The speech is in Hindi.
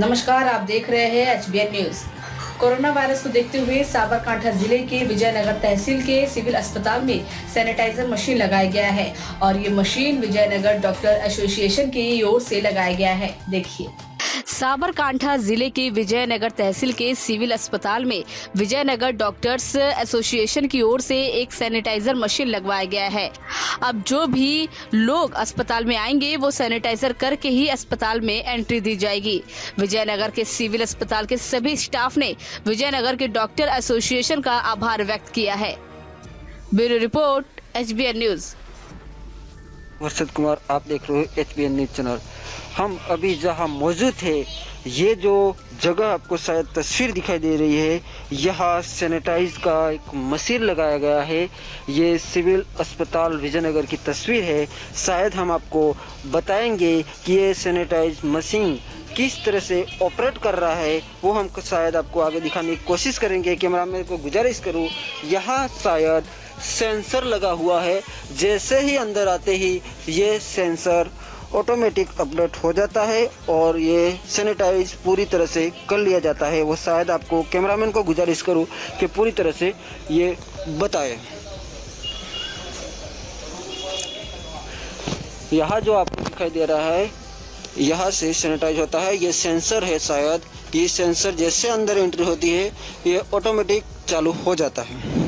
नमस्कार, आप देख रहे हैं एचबीएन न्यूज़। कोरोना वायरस को देखते हुए साबरकांठा ज़िले के विजयनगर तहसील के सिविल अस्पताल में सैनिटाइजर मशीन लगाया गया है और ये मशीन विजयनगर डॉक्टर एसोसिएशन की ओर से लगाया गया है। देखिए। साबरकांठा ज़िले के विजयनगर तहसील के सिविल अस्पताल में विजयनगर डॉक्टर्स एसोसिएशन की ओर से एक सैनिटाइजर मशीन लगवाया गया है। अब जो भी लोग अस्पताल में आएँगे, वो सैनिटाइजर करके ही अस्पताल में एंट्री दी जाएगी। विजयनगर के सिविल अस्पताल के सभी स्टाफ ने विजयनगर के डॉक्टर एसोसिएशन का आभार व्यक्त किया है। Bureau report, HBN news. Varshad Kumar, आप देख रहे हो एच न्यूज़ चैनल। हम अभी जहाँ मौजूद थे, ये जो जगह आपको शायद तस्वीर दिखाई दे रही है, यहाँ सैनिटाइज का एक मशीन लगाया गया है। ये सिविल अस्पताल विजयनगर की तस्वीर है। शायद हम आपको बताएँगे कि ये सैनिटाइज मशीन किस तरह से ऑपरेट कर रहा है, वो हम शायद आपको आगे दिखाने की कोशिश करेंगे। कैमरा मैन को गुजारिश करूँ, यहाँ शायद सेंसर लगा हुआ है। जैसे ही अंदर आते ही ये सेंसर ऑटोमेटिक अपडेट हो जाता है और ये सैनिटाइज पूरी तरह से कर लिया जाता है। वो शायद आपको कैमरामैन को गुजारिश करूँ कि पूरी तरह से ये बताए। यहाँ जो आपको दिखाई दे रहा है, यहाँ से सैनिटाइज होता है। ये सेंसर है शायद। ये सेंसर जैसे अंदर एंट्री होती है, ये ऑटोमेटिक चालू हो जाता है।